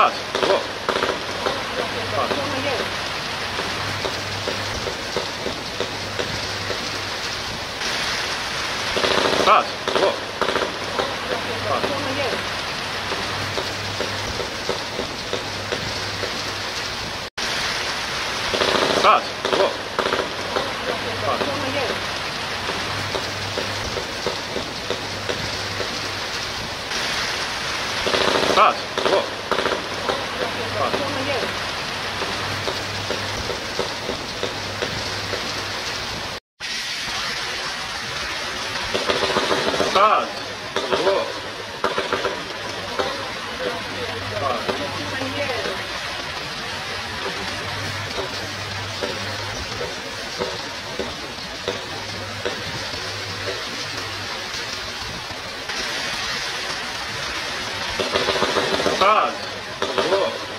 Patrz, o. Patrz, o. Patrz, o. Patrz, 아, 이거. 아, 이거.